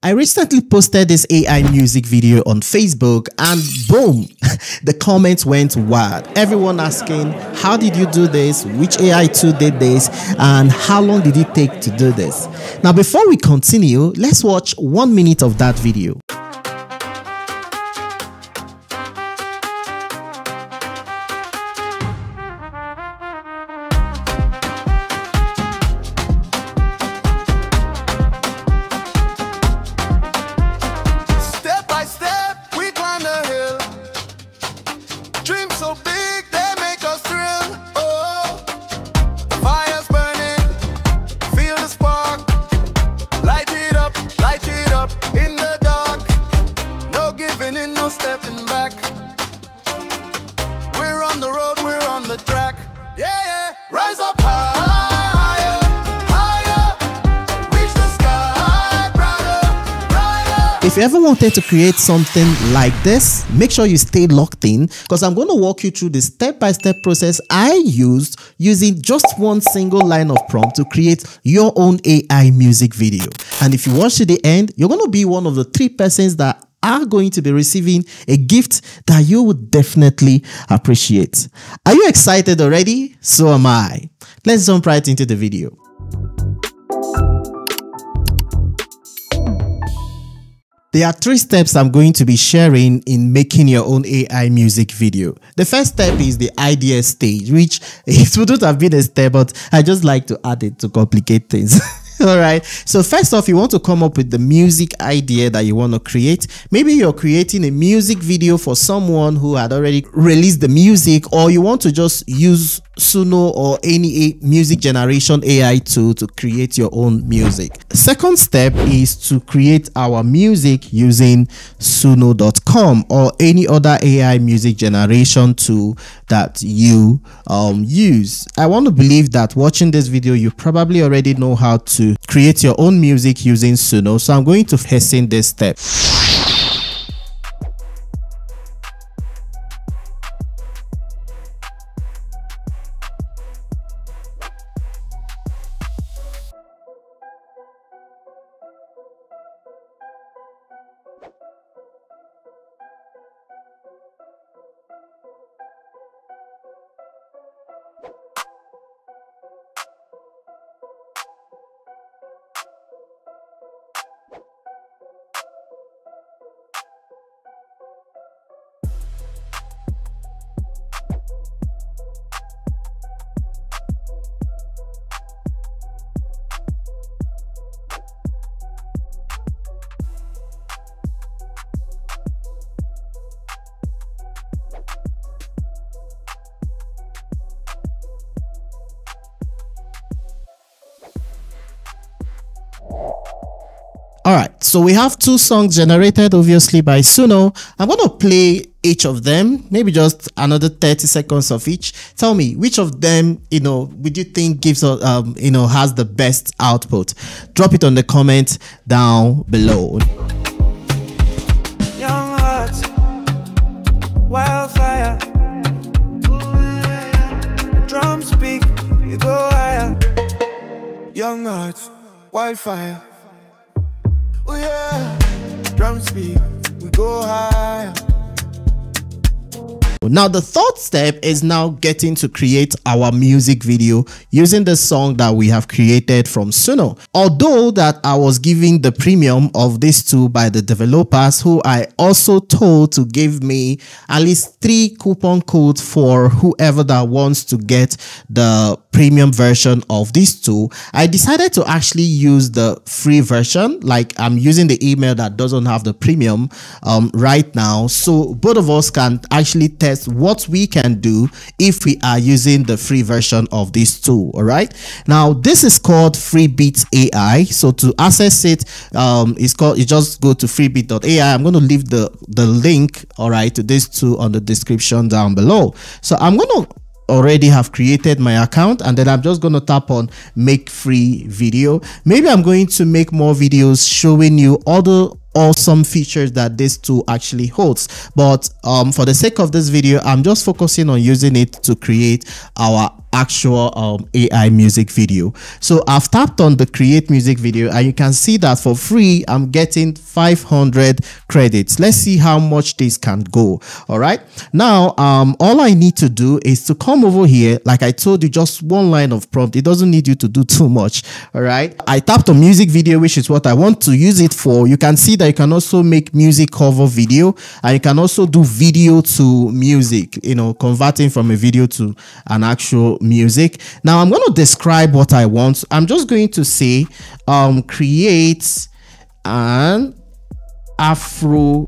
I recently posted this AI music video on Facebook and boom, the comments went wild. Everyone asking, how did you do this? Which AI tool did this? And how long did it take to do this? Now, before we continue, let's watch one minute of that video. If you ever wanted to create something like this, make sure you stay locked in because I'm going to walk you through the step-by-step -step process I used using just one single line of prompt to create your own AI music video. And if you watch to the end, you're going to be one of the three persons that are going to be receiving a gift that you would definitely appreciate. Are you excited already? So am I. Let's jump right into the video. There are three steps I'm going to be sharing in making your own AI music video. The first step is the idea stage, which it wouldn't have been a step, but I just like to add it to complicate things. All right. So first off, you want to come up with the music idea that you want to create. Maybe you're creating a music video for someone who had already released the music, or you want to just use Suno or any music generation AI tool to create your own music. Second step is to create our music using Suno.com or any other AI music generation tool that you um, use. I want to believe that watching this video, you probably already know how to create your own music using Suno. So I'm going to hasten this step. So we have two songs generated obviously by Suno. I'm going to play each of them, maybe just another 30 seconds of each. Tell me which of them, you know, would you think gives um, you know, has the best output? Drop it on the comment down below. Young wildfire. Oh yeah, drum speed, we go higher. Now the third step is now getting to create our music video using the song that we have created from Suno. Although that I was giving the premium of these two by the developers who I also told to give me at least three coupon codes for whoever that wants to get the premium version of these two, I decided to actually use the free version. Like I'm using the email that doesn't have the premium um, right now. So both of us can actually test what we can do if we are using the free version of this tool. All right. Now this is called Freebeat AI. So to access it, um, it's called, you just go to freebeat.ai. I'm going to leave the, the link, all right, to this tool on the description down below. So I'm going to already have created my account and then I'm just going to tap on make free video. Maybe I'm going to make more videos showing you other awesome features that this tool actually holds. But um, for the sake of this video, I'm just focusing on using it to create our actual um, AI music video. So I've tapped on the create music video and you can see that for free, I'm getting 500 credits. Let's see how much this can go. All right. Now, um, all I need to do is to come over here. Like I told you, just one line of prompt. It doesn't need you to do too much. All right. I tapped on music video, which is what I want to use it for. You can see that you can also make music cover video and you can also do video to music, you know, converting from a video to an actual music. Now I'm going to describe what I want. I'm just going to say um, create an Afro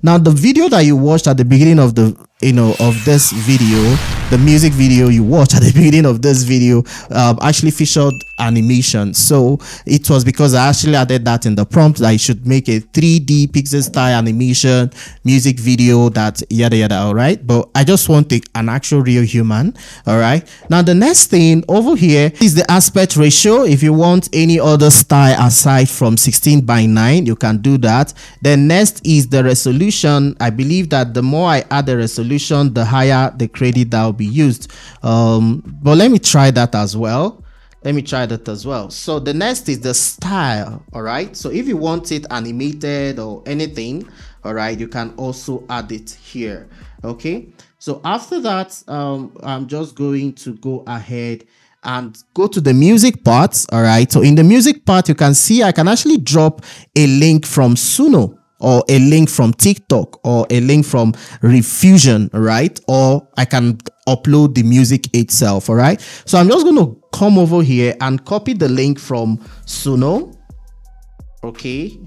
Now, the video that you watched at the beginning of the you know of this video the music video you watched at the beginning of this video um, actually featured animation. So it was because i actually added that in the prompt that i should make a 3d pixel style animation music video that yada yada all right? But i just want an actual real human all right? Now the next thing over here is the aspect ratio. If you want any other style aside from 16 by 9 you can do that. Then next is the resolution. I believe that the more i add the resolution the higher the credit that be used. Um, but let me try that as well. Let me try that as well. So the next is the style. All right. So if you want it animated or anything, all right, you can also add it here. Okay. So after that, um, I'm just going to go ahead and go to the music part all right so in the music part you can see i can actually drop a link from suno or a link from TikTok or a link from Riffusion, right? Or I can upload the music itself, all right? So I'm just going to come over here and copy the link from Suno. Okay.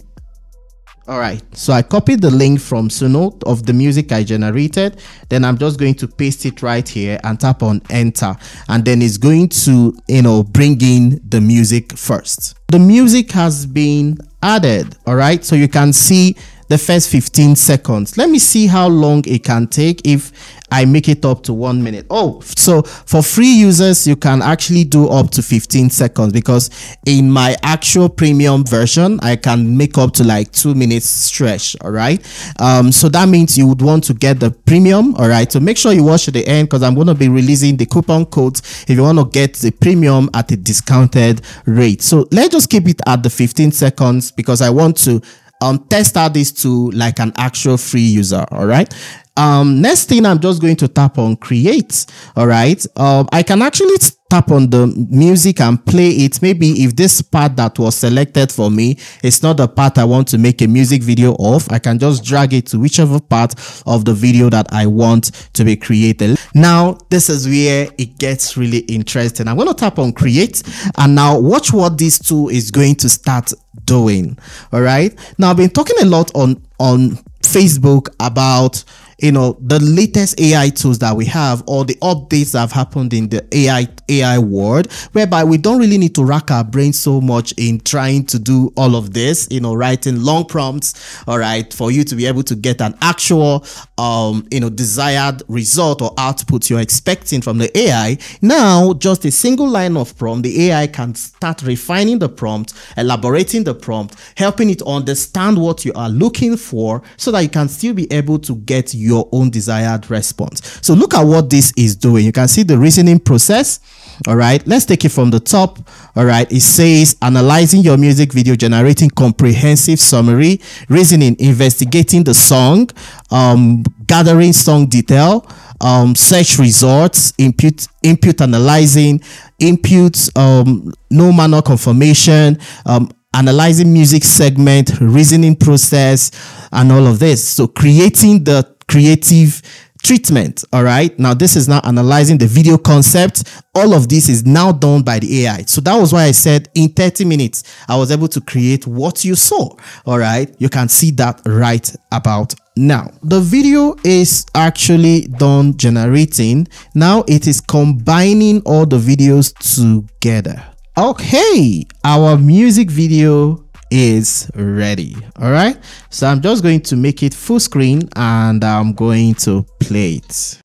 All right. So I copied the link from Suno of the music I generated. Then I'm just going to paste it right here and tap on enter. And then it's going to, you know, bring in the music first. The music has been added all right so you can see the first 15 seconds. Let me see how long it can take if i make it up to one minute. Oh so for free users you can actually do up to 15 seconds because in my actual premium version i can make up to like two minutes stretch all right? Um so that means you would want to get the premium all right? So make sure you watch to the end because i'm going to be releasing the coupon codes if you want to get the premium at a discounted rate. So let's just keep it at the 15 seconds because I want to um, test out this to like an actual free user. All right. Um, next thing I'm just going to tap on create. All right. Um, I can actually tap on the music and play it. Maybe if this part that was selected for me is not the part I want to make a music video of, I can just drag it to whichever part of the video that I want to be created. Now, this is where it gets really interesting. I'm going to tap on create and now watch what this tool is going to start doing. All right. Now, I've been talking a lot on, on Facebook about you know the latest AI tools that we have or the updates that have happened in the AI AI world, whereby we don't really need to rack our brain so much in trying to do all of this, you know, writing long prompts, all right, for you to be able to get an actual um you know desired result or output you're expecting from the AI. Now, just a single line of prompt, the AI can start refining the prompt, elaborating the prompt, helping it understand what you are looking for so that you can still be able to get your your own desired response. So look at what this is doing. You can see the reasoning process. All right, let's take it from the top. All right, it says analyzing your music video, generating comprehensive summary, reasoning, investigating the song, um, gathering song detail, um, search results, input, input analyzing, input, um, no manner confirmation, um, analyzing music segment, reasoning process, and all of this. So creating the creative treatment. All right. Now, this is now analyzing the video concept. All of this is now done by the AI. So that was why I said in 30 minutes, I was able to create what you saw. All right. You can see that right about now. The video is actually done generating. Now it is combining all the videos together. Okay. Our music video is ready all right so i'm just going to make it full screen and i'm going to play it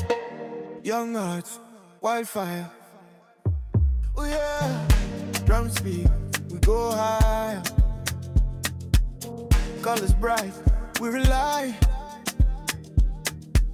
young hearts wildfire oh yeah drum speed, we go. Colors bright, we rely.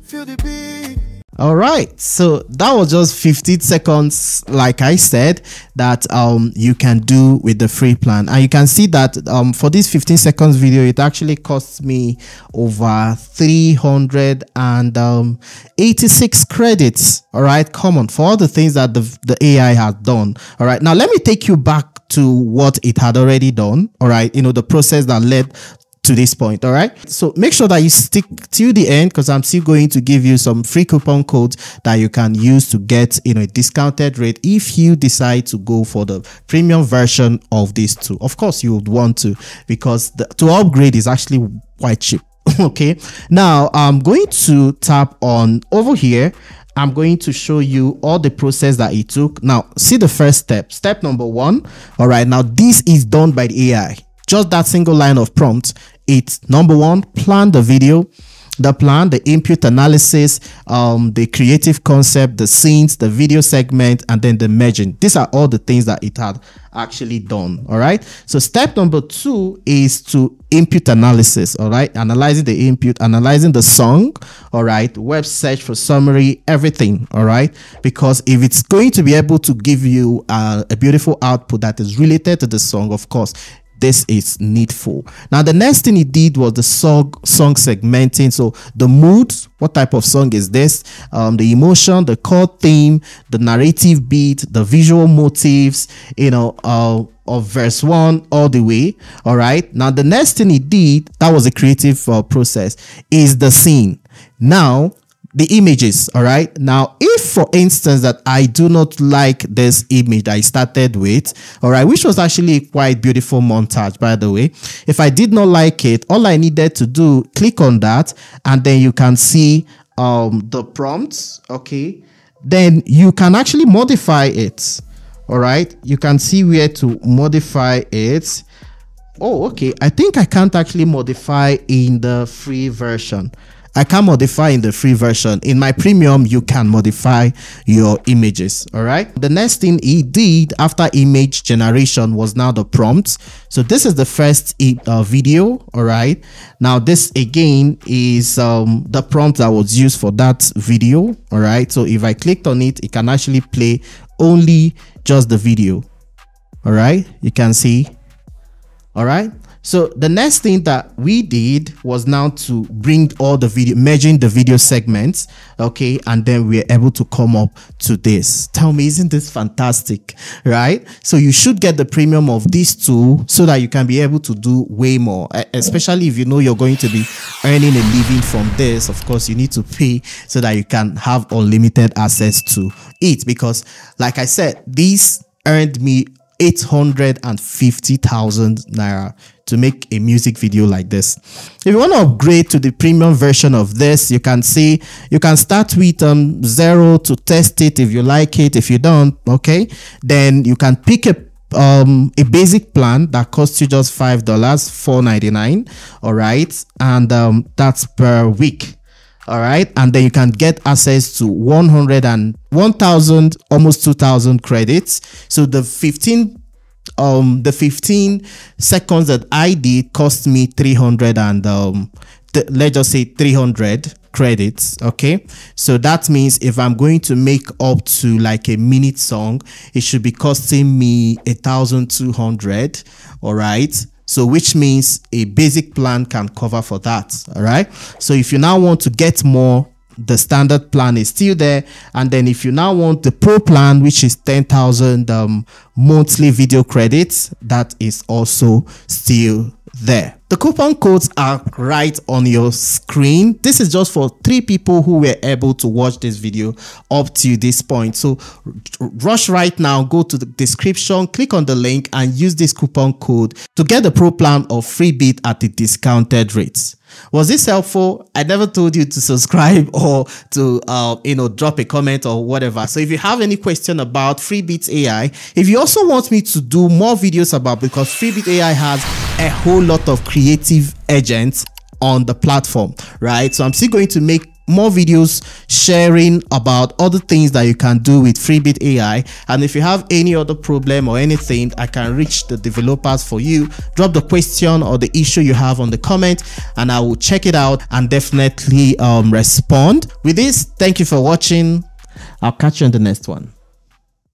Feel the beat. All right, so that was just 15 seconds, like I said, that um you can do with the free plan, and you can see that um for this 15 seconds video, it actually costs me over 386 credits. All right, come on for all the things that the the AI has done. All right, now let me take you back to what it had already done. All right, you know the process that led to this point all right so make sure that you stick till the end because i'm still going to give you some free coupon codes that you can use to get you know a discounted rate if you decide to go for the premium version of this tool of course you would want to because the, to upgrade is actually quite cheap okay now i'm going to tap on over here I'm going to show you all the process that it took. Now, see the first step. Step number one. All right. Now, this is done by the AI. Just that single line of prompt it's number one, plan the video, the plan, the input analysis, um, the creative concept, the scenes, the video segment, and then the merging. These are all the things that it had actually done. All right. So step number two is to input analysis. All right. Analyzing the input, analyzing the song. All right. Web search for summary, everything. All right. Because if it's going to be able to give you uh, a beautiful output that is related to the song, of course, this is needful. Now, the next thing he did was the song song segmenting. So the mood, what type of song is this? Um, the emotion, the core theme, the narrative beat, the visual motives, you know, uh, of verse one all the way. All right. Now, the next thing he did, that was a creative uh, process, is the scene. Now, the images all right? Now if for instance that i do not like this image i started with all right which was actually quite beautiful montage by the way if i did not like it all i needed to do click on that and then you can see um the prompts okay? Then you can actually modify it all right? You can see where to modify it. Oh okay. I think i can't actually modify in the free version I can modify in the free version. In my premium, you can modify your images. All right. The next thing he did after image generation was now the prompts. So this is the first uh, video. All right. Now this again is um, the prompt that was used for that video. All right. So if I clicked on it, it can actually play only just the video. All right. You can see. All right. So the next thing that we did was now to bring all the video, merging the video segments, okay, and then we're able to come up to this. Tell me, isn't this fantastic, right? So you should get the premium of this tool so that you can be able to do way more, especially if you know you're going to be earning a living from this. Of course, you need to pay so that you can have unlimited access to it because, like I said, this earned me 850,000 naira to make a music video like this. If you want to upgrade to the premium version of this, you can see you can start with um zero to test it if you like it. If you don't, okay, then you can pick a um a basic plan that costs you just five dollars, four ninety nine. All right, and um that's per week all right and then you can get access to 100 and 1000 almost 2000 credits so the 15 um the 15 seconds that i did cost me 300 and um let's just say 300 credits okay? So that means if i'm going to make up to like a minute song it should be costing me a thousand two hundred all right? So which means a basic plan can cover for that all right? So if you now want to get more the standard plan is still there. And then if you now want the pro plan which is 10,000 um, monthly video credits that is also still there. The coupon codes are right on your screen. This is just for three people who were able to watch this video up to this point. So rush right now go to the description click on the link and use this coupon code to get the pro plan of Freebeat at the discounted rates was this helpful? I never told you to subscribe or to uh, you know drop a comment or whatever. So if you have any question about Freebeat AI, if you also want me to do more videos about because Freebeat AI has a whole lot of creative agents on the platform, right? So I'm still going to make more videos sharing about other things that you can do with Freebeat AI. And if you have any other problem or anything, I can reach the developers for you. Drop the question or the issue you have on the comment and I will check it out and definitely um, respond. With this, thank you for watching. I'll catch you on the next one.